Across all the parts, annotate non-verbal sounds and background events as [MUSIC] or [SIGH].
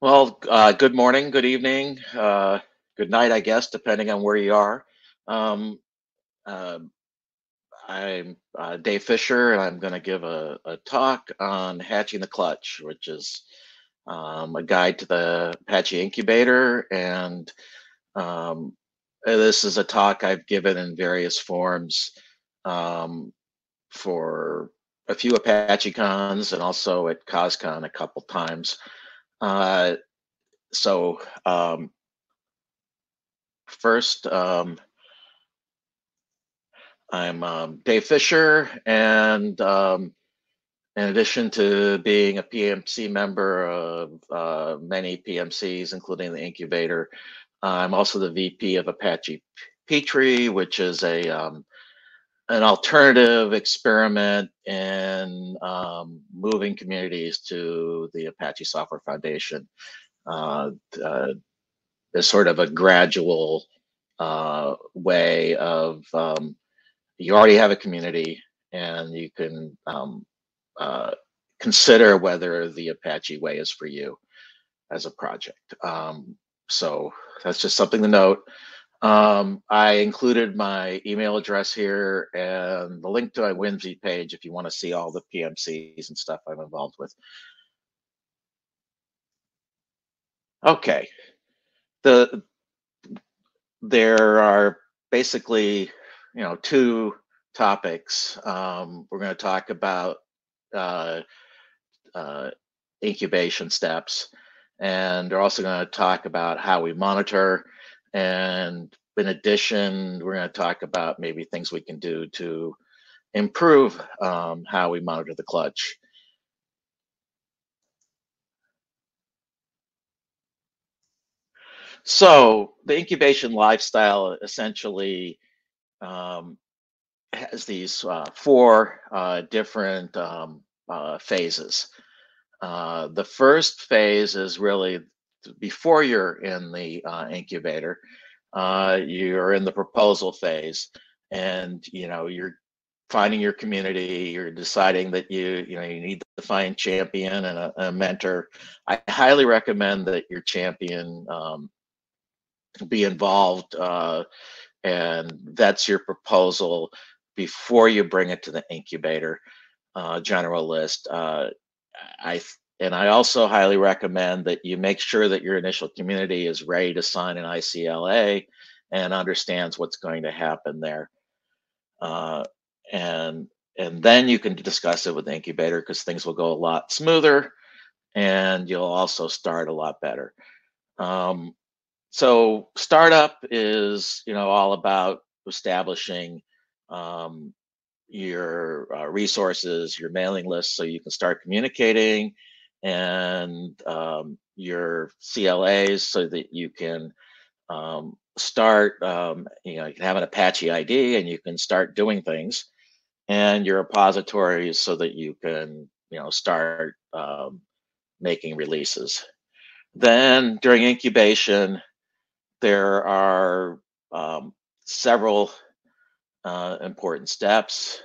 Well, uh, good morning, good evening, uh, good night, I guess, depending on where you are. Um, uh, I'm Dave Fisher, and I'm going to give a, a talk on hatching the clutch, which is um, a guide to the Apache incubator. And um, this is a talk I've given in various forms um, for a few ApacheCons and also at COSCON a couple times. Uh, so um, first, um, I'm um, Dave Fisher, and um, in addition to being a PMC member of uh, many PMCs, including the incubator, I'm also the VP of Apache Petri, which is a um, an alternative experiment in um, moving communities to the Apache Software Foundation. Uh, uh, as sort of a gradual uh, way of um, you already have a community and you can um, uh, consider whether the Apache way is for you as a project. Um, so that's just something to note. Um, I included my email address here and the link to my Whimsy page if you want to see all the PMCs and stuff I'm involved with. Okay, the there are basically you know two topics. Um, we're going to talk about uh, uh, incubation steps, and we're also going to talk about how we monitor. And in addition, we're going to talk about maybe things we can do to improve um, how we monitor the clutch. So the incubation lifestyle essentially um, has these uh, four uh, different um, uh, phases. Uh, the first phase is really before you're in the uh, incubator. Uh, you're in the proposal phase, and you know you're finding your community. You're deciding that you you know you need to find champion and a, a mentor. I highly recommend that your champion um, be involved, and that's your proposal before you bring it to the incubator uh, general list. Uh, I and I also highly recommend that you make sure that your initial community is ready to sign an ICLA and understands what's going to happen there. Uh, and and then you can discuss it with the incubator because things will go a lot smoother and you'll also start a lot better. Um, so startup is you know all about establishing um, your uh, resources, your mailing list, so you can start communicating, and um, your CLAs, so that you can um, start. Um, you know, you can have an Apache ID, and you can start doing things, and your repositories, so that you can you know start um, making releases. Then during incubation, there are um, several uh, important steps.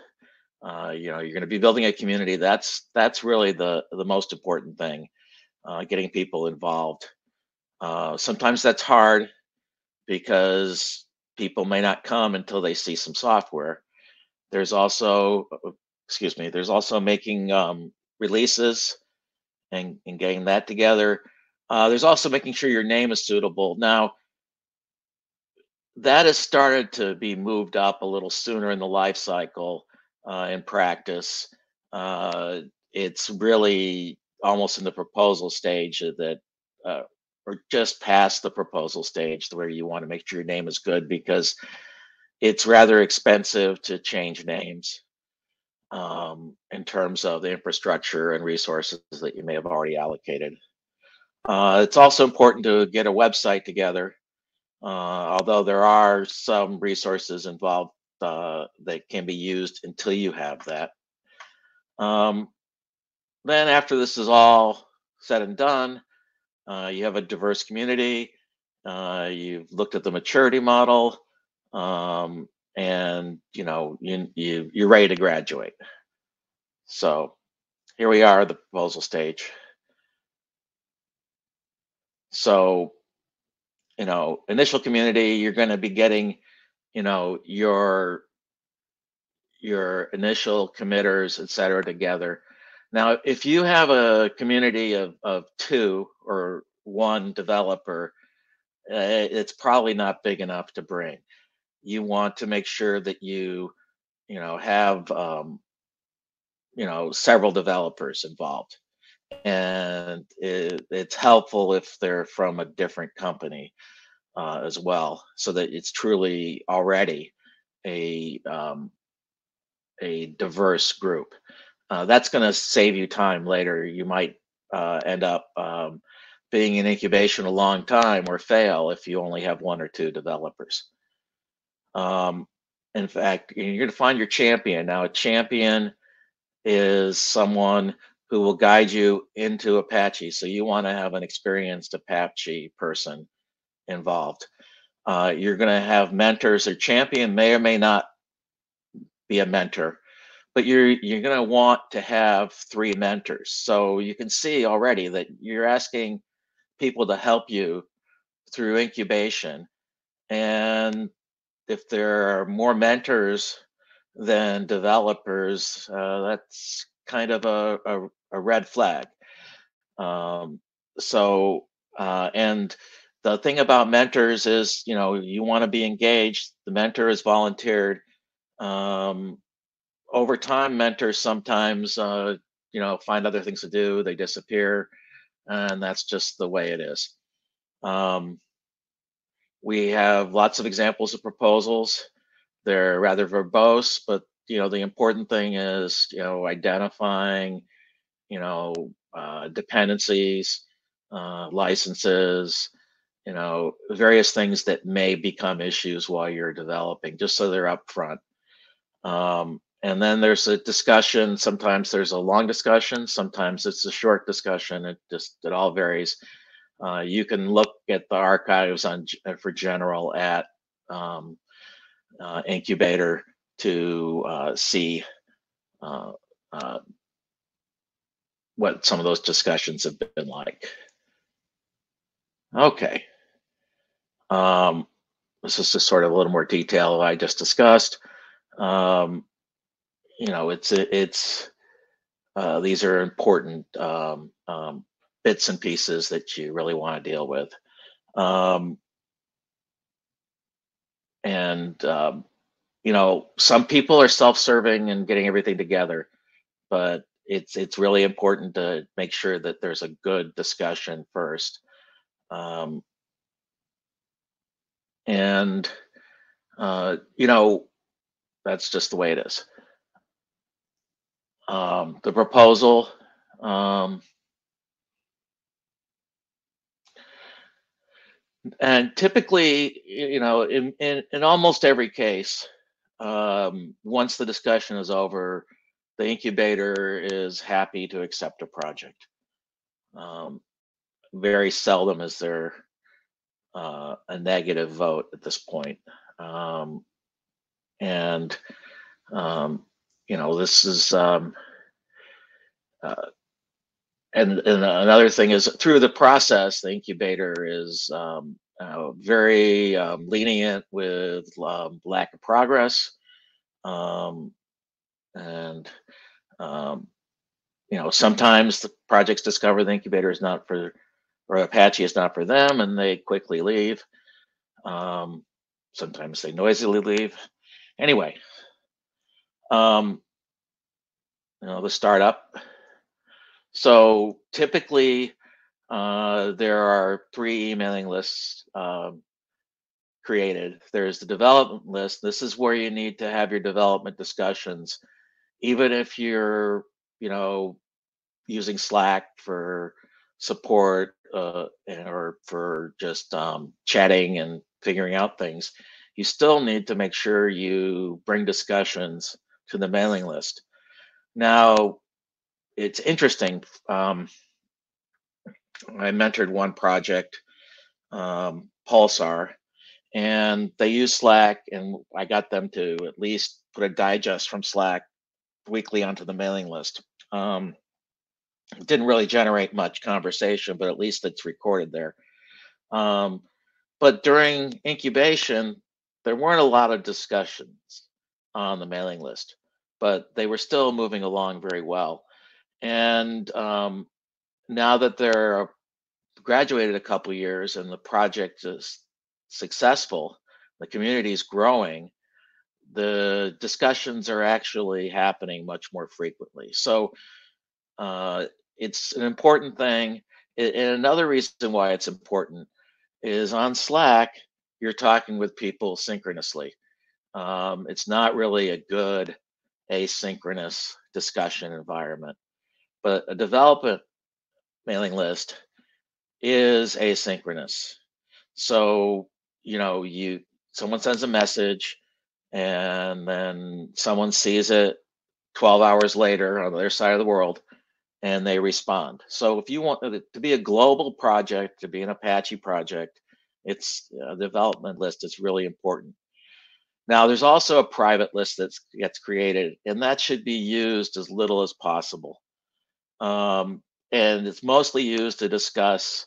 Uh, you know, you're going to be building a community. That's that's really the the most important thing. Uh, getting people involved. Uh, sometimes that's hard because people may not come until they see some software. There's also, uh, excuse me, there's also making um, releases and, and getting that together. Uh, there's also making sure your name is suitable. Now, that has started to be moved up a little sooner in the life cycle uh, in practice. Uh, it's really almost in the proposal stage that, uh, or just past the proposal stage, where you want to make sure your name is good because it's rather expensive to change names um, in terms of the infrastructure and resources that you may have already allocated. Uh, it's also important to get a website together uh, although there are some resources involved uh, that can be used until you have that. Um, then after this is all said and done, uh, you have a diverse community. Uh, you've looked at the maturity model, um, and you know you, you you're ready to graduate. So here we are, at the proposal stage. So, you know, initial community, you're going to be getting, you know, your your initial committers, et cetera, together. Now, if you have a community of, of two or one developer, uh, it's probably not big enough to bring. You want to make sure that you, you know, have, um, you know, several developers involved. And it, it's helpful if they're from a different company uh, as well, so that it's truly already a um, a diverse group. Uh, that's going to save you time later. You might uh, end up um, being in incubation a long time or fail if you only have one or two developers. Um, in fact, you're going to find your champion. Now, a champion is someone who will guide you into Apache. So you want to have an experienced Apache person involved. Uh, you're going to have mentors. A champion may or may not be a mentor, but you're you're going to want to have three mentors. So you can see already that you're asking people to help you through incubation, and if there are more mentors than developers, uh, that's kind of a, a, a red flag. Um, so, uh, and the thing about mentors is, you know, you want to be engaged. The mentor is volunteered. Um, over time, mentors sometimes, uh, you know, find other things to do. They disappear, and that's just the way it is. Um, we have lots of examples of proposals. They're rather verbose, but you know, the important thing is, you know, identifying, you know, uh, dependencies, uh, licenses, you know, various things that may become issues while you're developing, just so they're upfront. Um, and then there's a discussion. Sometimes there's a long discussion. Sometimes it's a short discussion. It just it all varies. Uh, you can look at the archives on for general at um, uh, incubator to uh, see uh, uh, what some of those discussions have been like. Okay. Um, this is just sort of a little more detail I just discussed. Um, you know, it's it's uh, these are important um, um, bits and pieces that you really want to deal with. Um, and um, you know, some people are self-serving and getting everything together, but it's it's really important to make sure that there's a good discussion first. Um, and uh, you know, that's just the way it is. Um, the proposal. Um, and typically, you know, in, in, in almost every case, um, once the discussion is over, the incubator is happy to accept a project. Um, very seldom is there uh, a negative vote at this point. Um, and, um, you know, this is, um, uh, and, and another thing is through the process, the incubator is um, uh, very um, lenient with um, lack of progress. Um, and, um, you know, sometimes the projects discover the incubator is not for, or Apache is not for them, and they quickly leave. Um, sometimes they noisily leave. Anyway, um, you know, the startup. So typically, uh, there are three emailing lists um, created. There's the development list. This is where you need to have your development discussions, even if you're, you know, using Slack for support uh, or for just um, chatting and figuring out things. You still need to make sure you bring discussions to the mailing list. Now, it's interesting. Um, I mentored one project, um, Pulsar, and they use Slack, and I got them to at least put a digest from Slack weekly onto the mailing list. Um, didn't really generate much conversation, but at least it's recorded there. Um, but during incubation, there weren't a lot of discussions on the mailing list, but they were still moving along very well. And um, now that they're graduated a couple years and the project is successful, the community is growing, the discussions are actually happening much more frequently. So uh, it's an important thing. And another reason why it's important is on Slack, you're talking with people synchronously. Um, it's not really a good asynchronous discussion environment, but a development mailing list is asynchronous. So, you know, you someone sends a message and then someone sees it 12 hours later on the other side of the world and they respond. So if you want it to be a global project, to be an Apache project, it's a development list is really important. Now there's also a private list that gets created and that should be used as little as possible. Um, and it's mostly used to discuss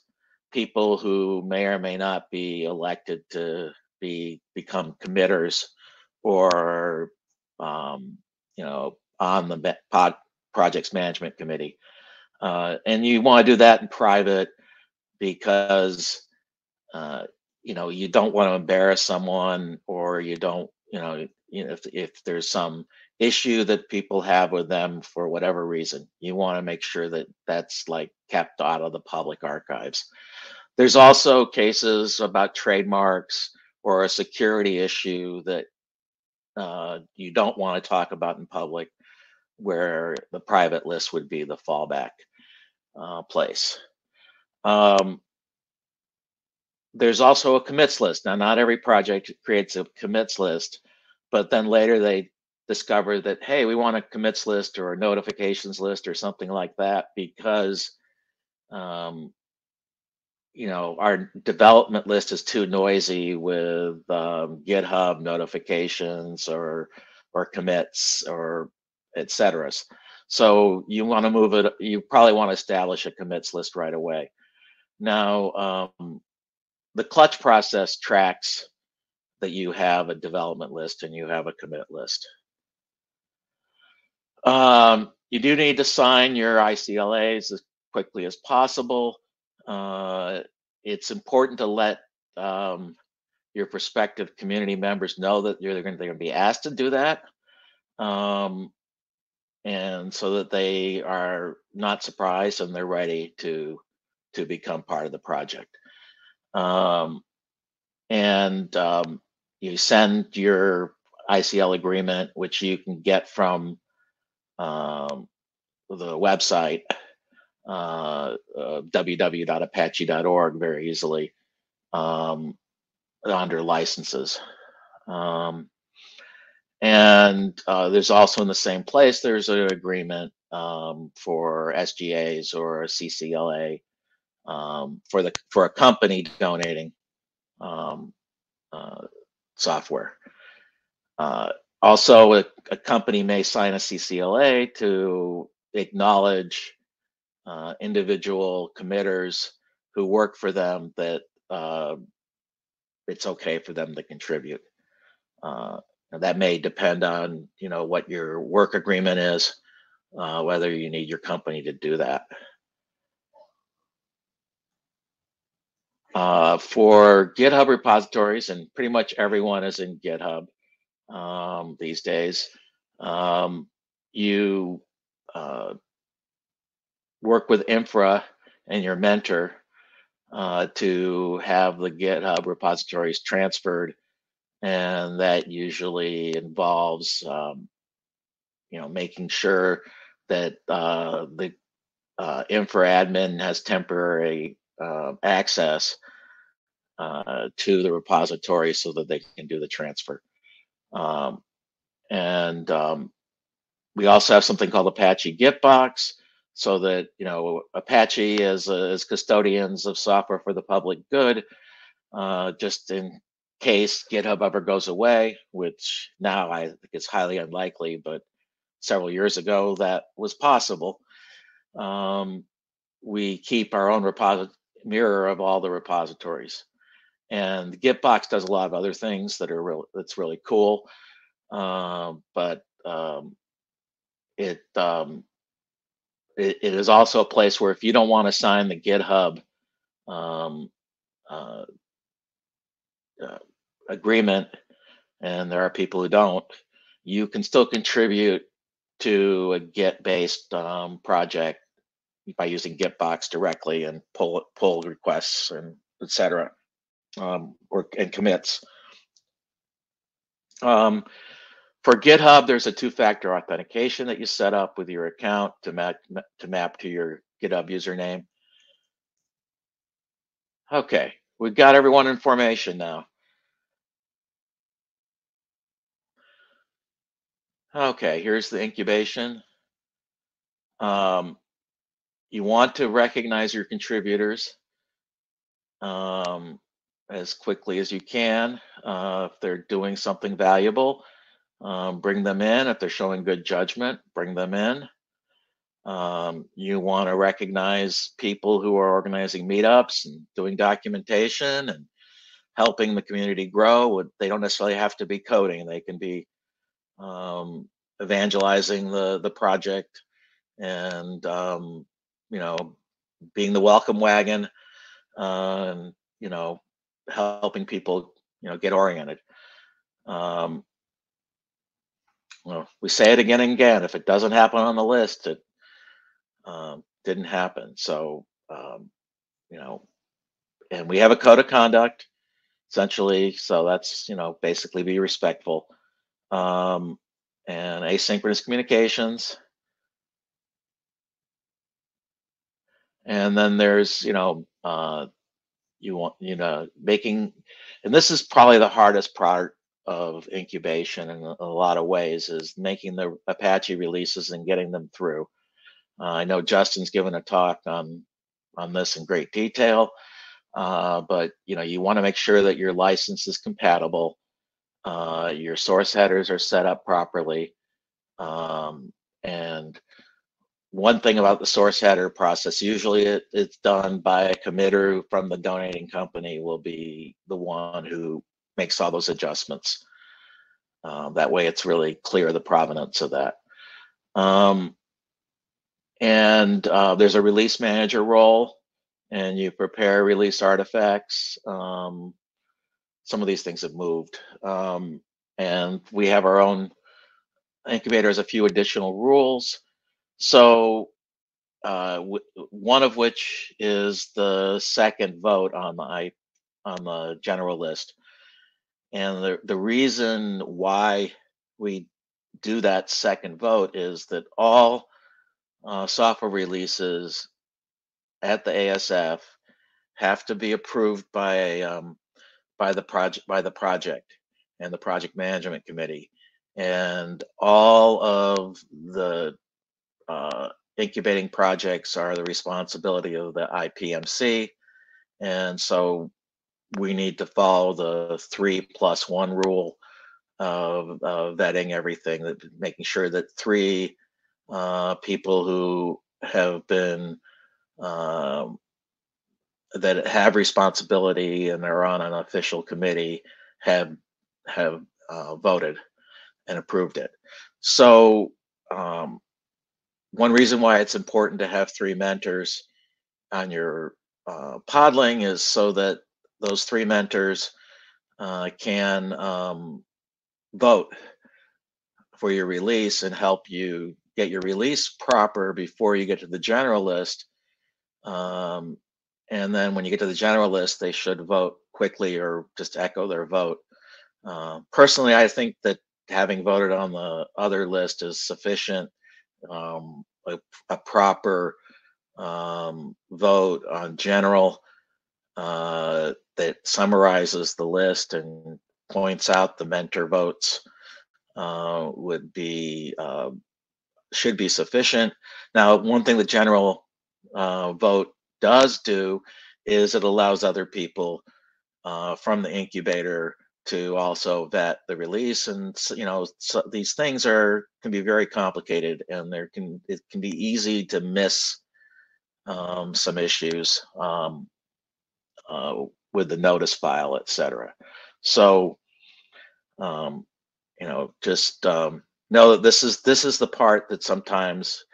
people who may or may not be elected to be become committers or um, you know on the pod projects management committee. Uh, and you want to do that in private because uh, you know you don't want to embarrass someone or you don't you know you know if, if there's some issue that people have with them for whatever reason you want to make sure that that's like kept out of the public archives there's also cases about trademarks or a security issue that uh, you don't want to talk about in public where the private list would be the fallback uh, place. Um, there's also a commits list. Now, not every project creates a commits list, but then later they discover that, hey, we want a commits list or a notifications list or something like that because, um, you know, our development list is too noisy with um, GitHub notifications or or commits or et cetera. So you want to move it, you probably want to establish a commits list right away. Now, um, the clutch process tracks that you have a development list and you have a commit list. Um, you do need to sign your ICLAs as quickly as possible. Uh, it's important to let um, your prospective community members know that you're going to be asked to do that. Um, and so that they are not surprised and they're ready to to become part of the project. Um, and um, you send your ICL agreement, which you can get from um, the website uh, uh, www.apache.org very easily um, under licenses. Um, and uh, there's also in the same place, there's an agreement um, for SGAs or a CCLA um, for the for a company donating um, uh, software. Uh, also, a, a, company may sign a CCLA to acknowledge uh, individual committers who work for them that uh, it's okay for them to contribute. Uh, that may depend on you know what your work agreement is, uh, whether you need your company to do that. Uh, for GitHub repositories, and pretty much everyone is in GitHub um, these days, um, you uh, work with Infra and your mentor uh, to have the GitHub repositories transferred and that usually involves um, you know making sure that uh, the uh, infra admin has temporary uh, access uh, to the repository so that they can do the transfer. Um, and um, we also have something called apache gitbox so that you know apache as, as custodians of software for the public good uh, just in case GitHub ever goes away, which now I think is highly unlikely, but several years ago that was possible. Um, we keep our own repository, mirror of all the repositories. And Gitbox does a lot of other things that are real. That's really cool. Um, but um, it, um, it it is also a place where if you don't want to sign the GitHub um, uh, uh, agreement, and there are people who don't, you can still contribute to a Git-based um, project by using Gitbox directly and pull pull requests and etc. Um, or and commits. Um, for GitHub, there's a two-factor authentication that you set up with your account to map to map to your GitHub username. Okay, we've got everyone in formation now. Okay, here's the incubation. Um, you want to recognize your contributors um, as quickly as you can. Uh, if they're doing something valuable, um, bring them in. If they're showing good judgment, bring them in. Um, you want to recognize people who are organizing meetups and doing documentation and helping the community grow. They don't necessarily have to be coding. They can be um, evangelizing the the project and um, you know being the welcome wagon uh, and you know helping people you know get oriented um, well, we say it again and again if it doesn't happen on the list it um, didn't happen so um, you know and we have a code of conduct essentially so that's you know basically be respectful um, and asynchronous communications. And then there's, you know, uh, you want, you know, making, and this is probably the hardest part of incubation in a, a lot of ways is making the Apache releases and getting them through. Uh, I know Justin's given a talk on on this in great detail, uh, but you know you want to make sure that your license is compatible uh, your source headers are set up properly. Um, and one thing about the source header process, usually it, it's done by a committer from the donating company will be the one who makes all those adjustments. Um, that way it's really clear the provenance of that. Um, and uh, there's a release manager role and you prepare release artifacts. Um, some of these things have moved. Um, and we have our own incubator has a few additional rules. So uh, one of which is the second vote on the I, on the general list. And the, the reason why we do that second vote is that all uh, software releases at the ASF have to be approved by um, by the project by the project and the project management committee. And all of the uh, incubating projects are the responsibility of the IPMC and so we need to follow the three plus one rule of, of vetting everything that making sure that three uh, people who have been um, that have responsibility and are on an official committee have have uh, voted and approved it. So um, one reason why it's important to have three mentors on your uh, podling is so that those three mentors uh, can um, vote for your release and help you get your release proper before you get to the general list um, and then when you get to the general list, they should vote quickly or just echo their vote. Uh, personally, I think that having voted on the other list is sufficient. Um, a, a, proper um, vote on general uh, that summarizes the list and points out the mentor votes uh, would be uh, should be sufficient. Now, one thing the general uh, vote does do is it allows other people uh, from the incubator to also vet the release and you know so these things are can be very complicated and there can it can be easy to miss um, some issues um, uh, with the notice file, etc. So, um, you know, just um, that this is this is the part that sometimes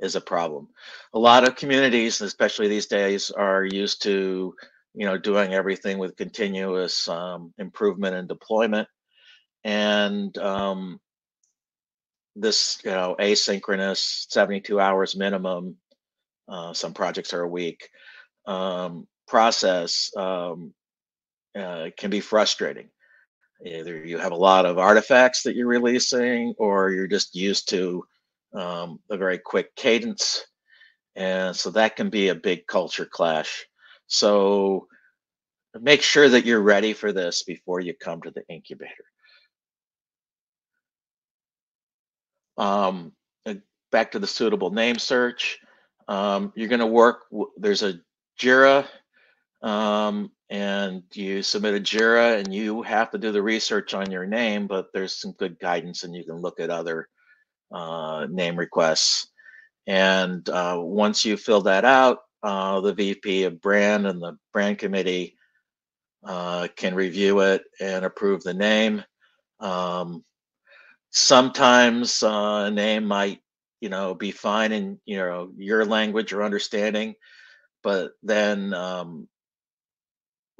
is a problem. A lot of communities, especially these days, are used to you know doing everything with continuous um, improvement and deployment, and um, this you know asynchronous 72 hours minimum. Uh, some projects are a week um, process um, uh, can be frustrating. Either you have a lot of artifacts that you're releasing, or you're just used to um, a very quick cadence. And so that can be a big culture clash. So make sure that you're ready for this before you come to the incubator. Um, back to the suitable name search. Um, you're going to work, there's a JIRA um, and you submit a JIRA and you have to do the research on your name, but there's some good guidance and you can look at other uh, name requests. And uh, once you fill that out, uh, the VP of brand and the brand committee uh, can review it and approve the name. Um, sometimes uh, a name might, you know, be fine in you know your language or understanding, but then um,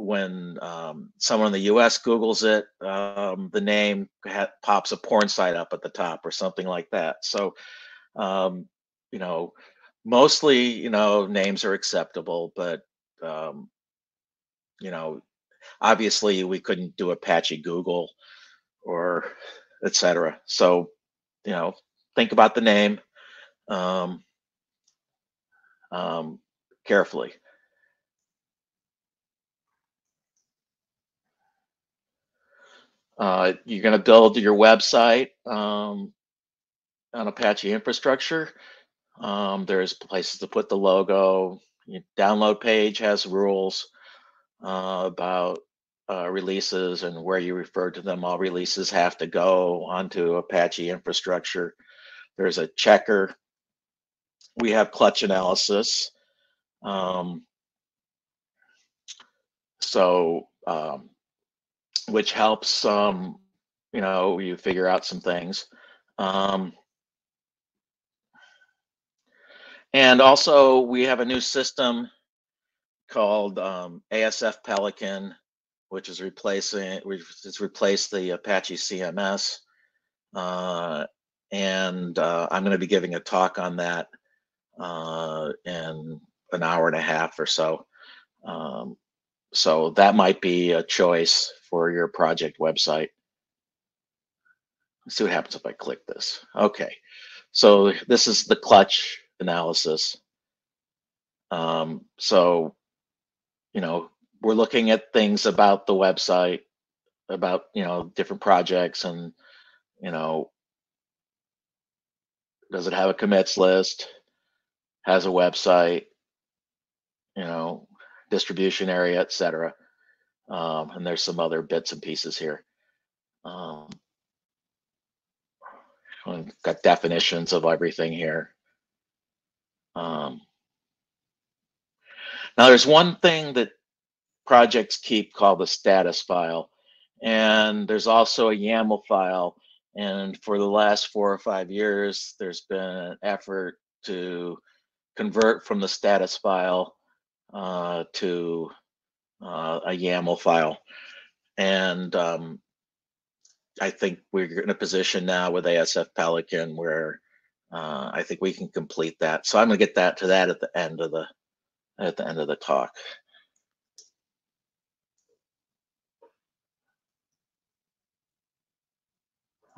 when um, someone in the U.S. Google's it, um, the name ha- pops a porn site up at the top or something like that. So, um, you know, mostly, you know, names are acceptable, but um, you know, obviously we couldn't do Apache Google or etc. So, you know, think about the name um, um, carefully. Uh, you're going to build your website um, on Apache infrastructure. Um, there's places to put the logo. Your download page has rules uh, about uh, releases and where you refer to them. All releases have to go onto Apache infrastructure. There's a checker. We have clutch analysis. Um, so um, which helps um, you know you figure out some things. Um, and also we have a new system called um, asf pelican which is replacing has replaced the apache cms uh, and uh, i'm going to be giving a talk on that uh, in an hour and a half or so. Um, so that might be a choice for your project website. Let's see what happens if I click this. Okay, so this is the clutch analysis. Um, so, you know, we're looking at things about the website, about, you know, different projects and, you know, does it have a commits list? Has a website? You know, distribution area, etc. Um, and there's some other bits and pieces here. Um, got definitions of everything here. Um, now there's one thing that projects keep called the status file. And there's also a YAML file. And for the last four or five years, there's been an effort to convert from the status file uh, to uh, a YAML file. And um, I think we're in a position now with ASF Pelican where uh, I think we can complete that. So I'm going to get that to that at the end of the at the end of the talk.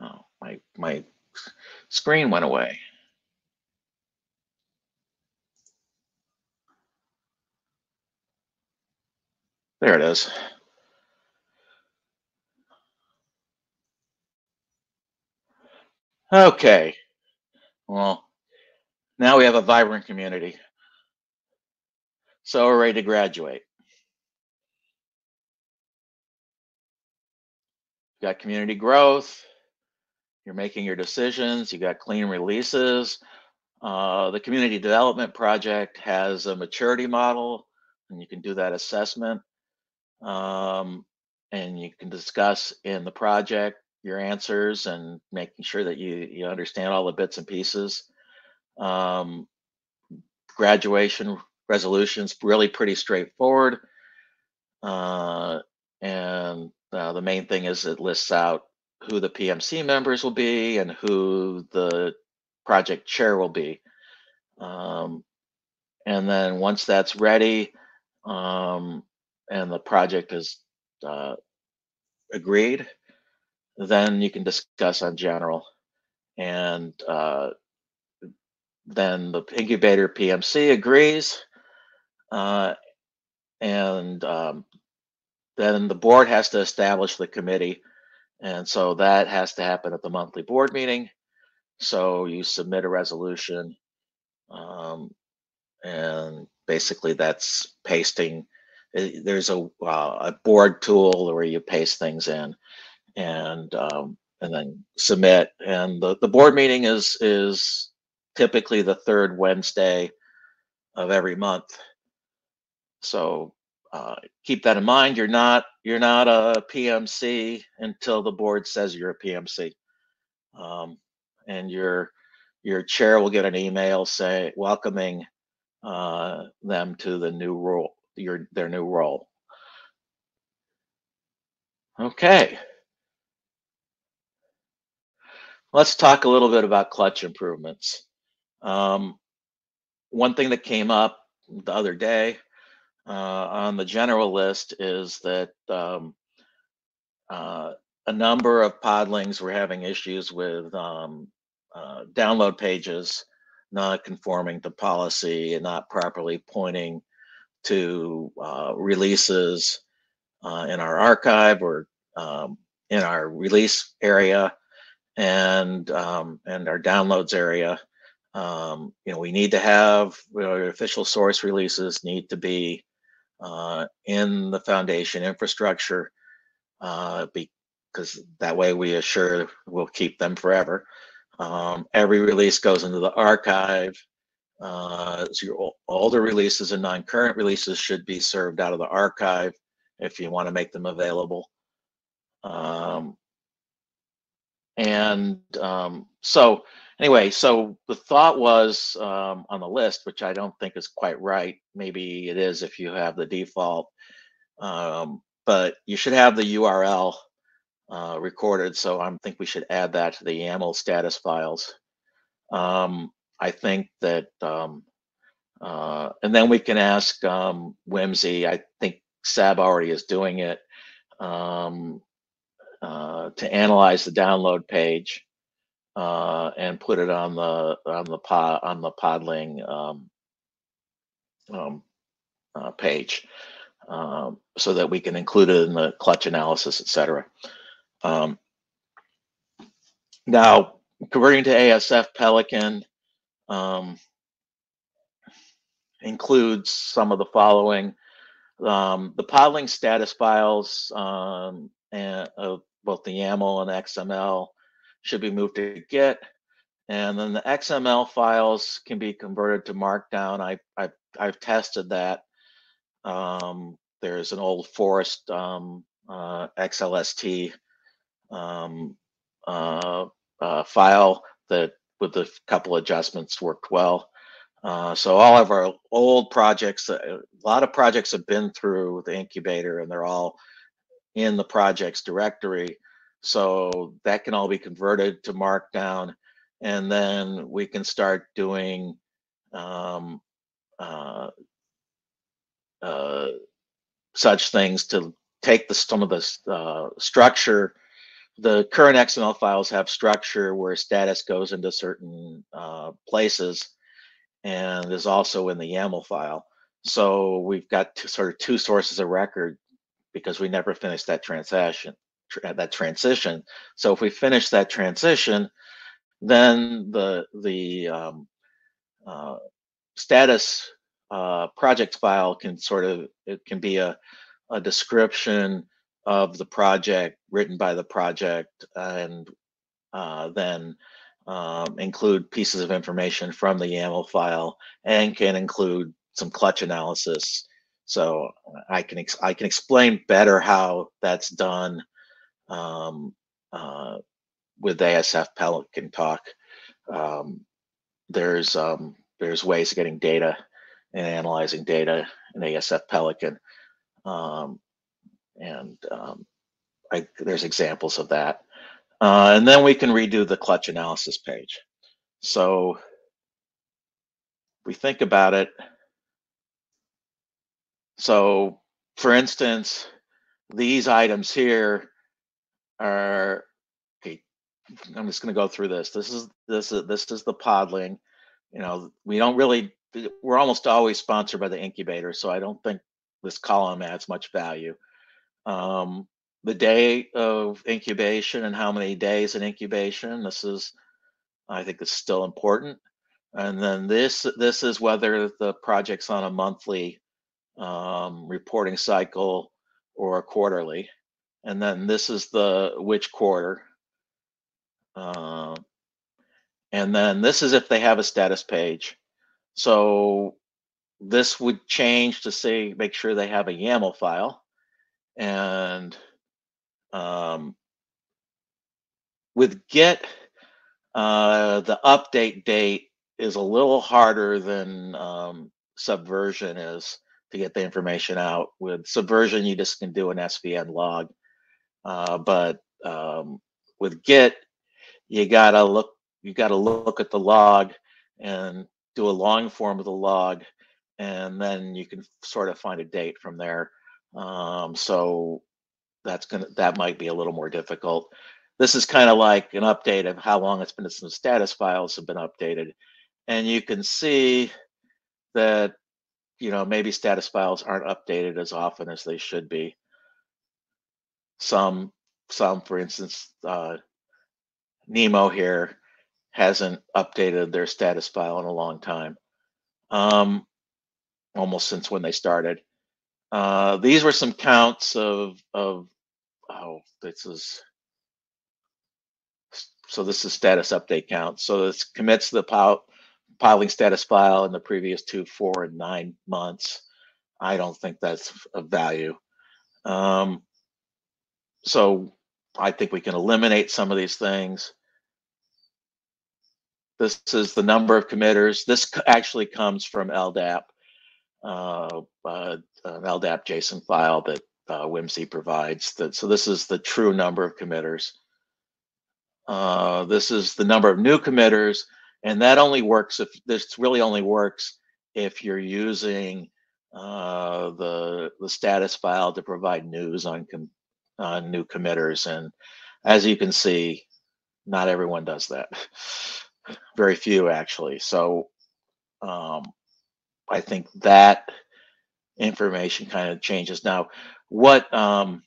Oh, my my screen went away. There it is. Okay. Well, now we have a vibrant community. So we're ready to graduate. You got community growth. You're making your decisions. You got clean releases. Uh, the community development project has a maturity model, and you can do that assessment. Um, and you can discuss in the project your answers and making sure that you, you understand all the bits and pieces. Um, graduation resolutions, really pretty straightforward. Uh, and uh, the main thing is it lists out who the PMC members will be and who the project chair will be. Um, and then once that's ready um, and the project is uh, agreed, then you can discuss on general. And uh, then the incubator PMC agrees. Uh, and um, then the board has to establish the committee. And so that has to happen at the monthly board meeting. So you submit a resolution. Um, and basically that's pasting. Eh, there's a, uh, a board tool where you paste things in and um, and then submit. And the, the board meeting is is typically the third Wednesday of every month. So uh, keep that in mind. You're not you're not a PMC until the board says you're a PMC, um, and your your chair will get an email say welcoming uh, them to the new role your their new role. Okay. Let's talk a little bit about clutch improvements. Um, one thing that came up the other day uh, on the general list is that um, uh, a number of podlings were having issues with um, uh, download pages not conforming to policy and not properly pointing to uh, releases uh, in our archive or um, in our release area and um, and our downloads area. Um, you know, we need to have you know, official source releases need to be uh, in the foundation infrastructure uh, because that way we assure we'll keep them forever. Um, every release goes into the archive. Uh, so your older releases and non-current releases should be served out of the archive if you want to make them available. Um, and um, so anyway, so the thought was um, on the list, which I don't think is quite right. Maybe it is if you have the default, um, but you should have the URL uh, recorded. So I think we should add that to the YAML status files. Um, I think that, um, uh, and then we can ask um, Whimsy. I think Sebb already is doing it. Um, uh, to analyze the download page uh, and put it on the on the pod on the Podling um, um, uh, page um, so that we can include it in the clutch analysis, etc. Um, now, converting to ASF Pelican um, includes some of the following. Um, the Podling status files um, and, of both the YAML and XML should be moved to Git. And then the XML files can be converted to Markdown. I, I, I've tested that. Um, there's an old Forrest um, uh, XLST um, uh, uh, file that with a couple adjustments worked well. Uh, so all of our old projects, uh, a lot of projects have been through the incubator and they're all in the projects directory. So that can all be converted to Markdown, and then we can start doing um, uh, uh, such things to take the some of the uh, structure. The current XML files have structure where status goes into certain uh, places, and is also in the YAML file. So we've got two, sort of two sources of record because we never finished that transaction, that transition. So if we finish that transition, then the the um, uh, status uh, project file can sort of it can be a a description of the project written by the project and uh, then um, include pieces of information from the YAML file and can include some clutch analysis So I can I can explain better how that's done um, uh, with ASF Pelican Talk. Um, there's um, there's ways of getting data and analyzing data in ASF Pelican, um, and um, I, there's examples of that. Uh, and then we can redo the clutch analysis page. So we think about it. So for instance, these items here are, okay, I'm just gonna go through this. This is, this is, this is the podling. You know, we don't really, we're almost always sponsored by the incubator, so I don't think this column adds much value. Um, the day of incubation and how many days in incubation, this is, I think is still important. And then this, this is whether the project's on a monthly um, reporting cycle or a quarterly. And then this is the which quarter. Uh, and then this is if they have a status page. So this would change to say, make sure they have a YAML file. And um, with Git, uh, the update date is a little harder than um, Subversion is to get the information out. With Subversion, you just can do an SVN log, uh, but um, with Git, you gotta look. You gotta look at the log and do a long form of the log, and then you can sort of find a date from there. Um, so that's gonna that might be a little more difficult. This is kind of like an update of how long it's been since status files have been updated, and you can see that you know maybe status files aren't updated as often as they should be. Some some, for instance, uh, Nemo here hasn't updated their status file in a long time, um, almost since when they started. Uh, these were some counts of of oh, this is, so this is status update count. So this commits the podling status file in the previous two, four, and nine months. I don't think that's of value. Um, so I think we can eliminate some of these things. This is the number of committers. This actually comes from LDAP, uh, uh, an LDAP JSON file that uh, provides. That so this is the true number of committers. Uh, this is the number of new committers, and that only works if this really only works if you're using uh, the the status file to provide news on com on new committers. And as you can see, not everyone does that. [LAUGHS] Very few actually. So um, I think that information kind of changes now what um,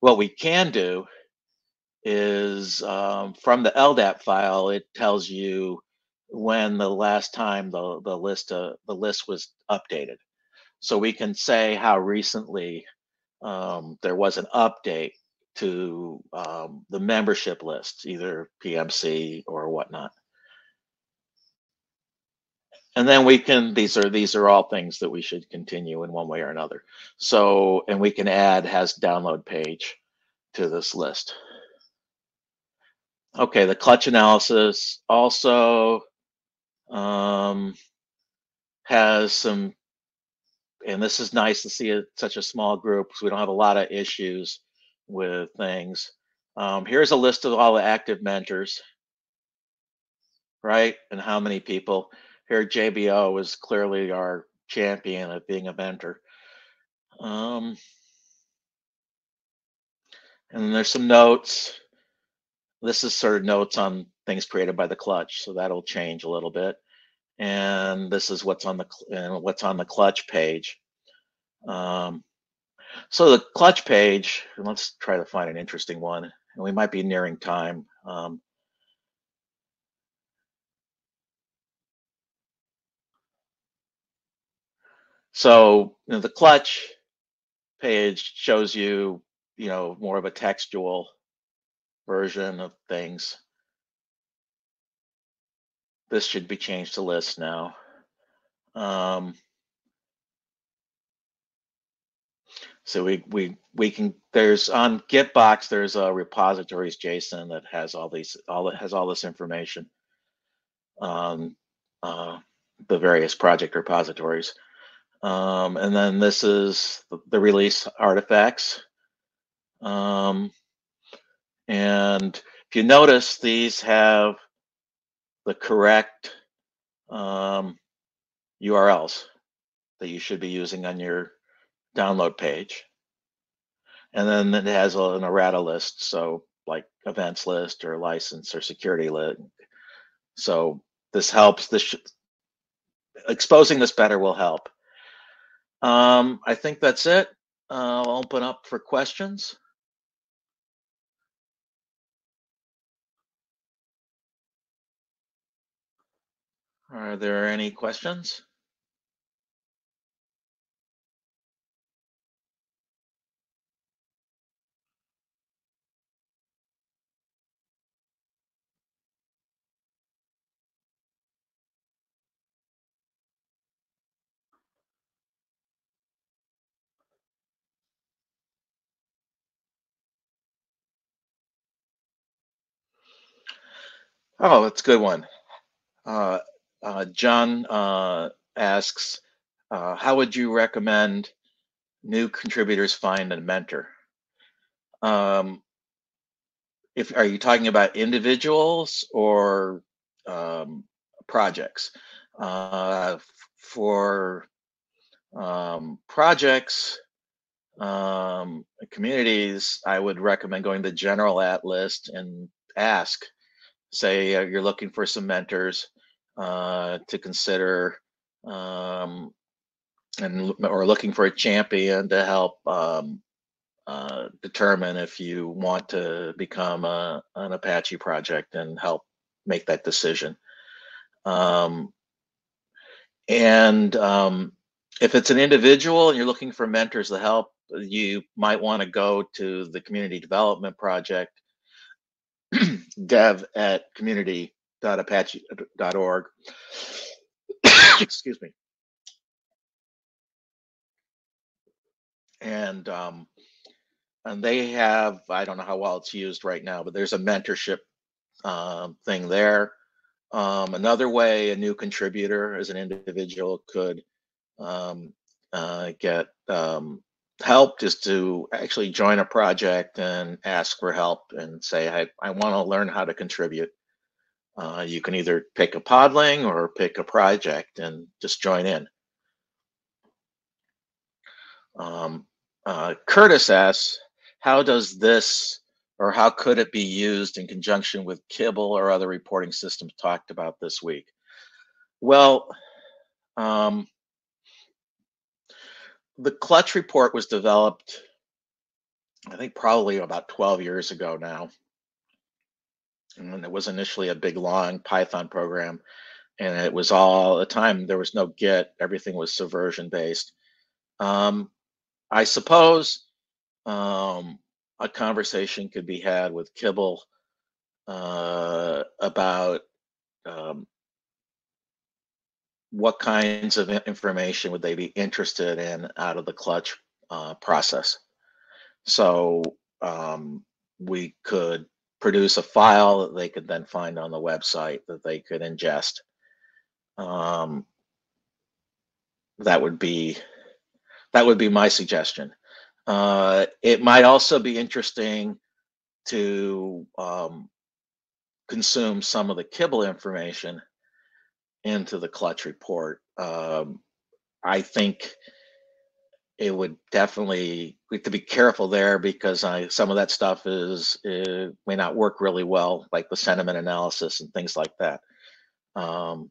what we can do is um, from the LDAP file, it tells you when the last time the the list uh, the list was updated. So we can say how recently um, there was an update to um, the membership list, either PMC or whatnot and then we can these are these are all things that we should continue in one way or another. So and we can add has download page to this list. Okay the clutch analysis also um, has some and this is nice to see it such a small group because we don't have a lot of issues with things. Um, here's a list of all the active mentors right? And how many people here JBO is clearly our champion of being a mentor. Um, and there's some notes. This is sort of notes on things created by the clutch, so that'll change a little bit. And this is what's on the uh, what's on the clutch page. Um, so the clutch page, let's try to find an interesting one. And we might be nearing time. Um, So you know, the clutch page shows you, you know, more of a textual version of things. This should be changed to list now. Um, So we we we can there's on Gitbox there's a repositories JSON that has all these all that has all this information. Um, uh, the various project repositories. Um, and then this is the release artifacts. Um, and if you notice, these have the correct um, URLs that you should be using on your download page. And then it has an errata list, so like events list or license or security list. So this helps. This exposing this better will help. Um, I think that's it. Uh, I'll open up for questions. Are there any questions? Oh, that's a good one. Uh, uh, John uh, asks, uh, how would you recommend new contributors find a mentor? Um, if are you talking about individuals or um, projects? Uh, for um, projects, um, communities, I would recommend going to general at list and ask say uh, you're looking for some mentors uh, to consider um, and or looking for a champion to help um, uh, determine if you want to become a, an Apache project and help make that decision. Um, and um, if it's an individual and you're looking for mentors to help, you might want to go to the community development project dev at community.apache.org. [COUGHS] Excuse me. And um, and they have I don't know how well it's used right now, but there's a mentorship um, thing there. Um, another way a new contributor as an individual could um, uh, get um, helped is to actually join a project and ask for help and say, I, I want to learn how to contribute. Uh, you can either pick a podling or pick a project and just join in. Um, uh, Curtis asks, how does this or how could it be used in conjunction with Kibble or other reporting systems talked about this week? Well, um, the clutch report was developed i think probably about 12 years ago now. And it was initially a big long python program and it was all the time there was no git everything was subversion based. Um, i suppose um, a conversation could be had with kibble uh, about um, what kinds of information would they be interested in out of the clutch uh, process? So um, we could produce a file that they could then find on the website that they could ingest. Um, that would be that would be my suggestion. Uh, it might also be interesting to um, consume some of the kibble information into the clutch report. Um, I think it would definitely we have to be careful there because I, some of that stuff is may not work really well, like the sentiment analysis and things like that. Um,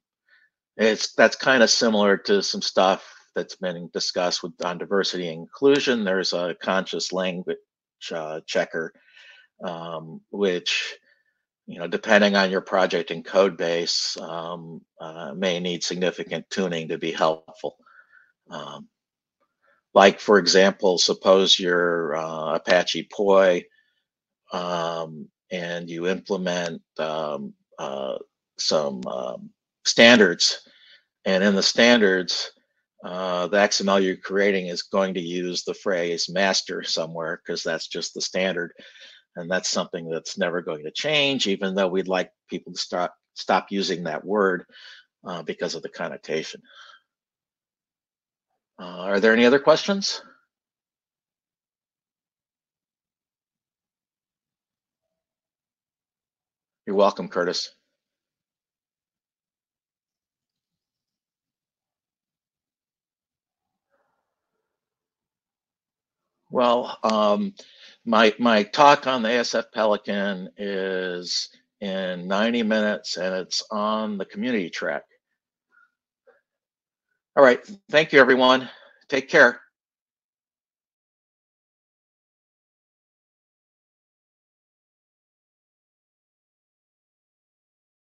it's that's kind of similar to some stuff that's been discussed with on diversity and inclusion. There's a conscious language uh, checker, um, which you know, depending on your project and code base, um, uh, may need significant tuning to be helpful. Um, like, for example, suppose you're uh, Apache POI um, and you implement um, uh, some um, standards, and in the standards, uh, the XML you're creating is going to use the phrase master somewhere because that's just the standard. And that's something that's never going to change, even though we'd like people to stop, stop using that word uh, because of the connotation. Uh, are there any other questions? You're welcome, Curtis. Well, um, my my talk on the ASF Pelican is in 90 minutes and it's on the community track. All right. Thank you, everyone. Take care.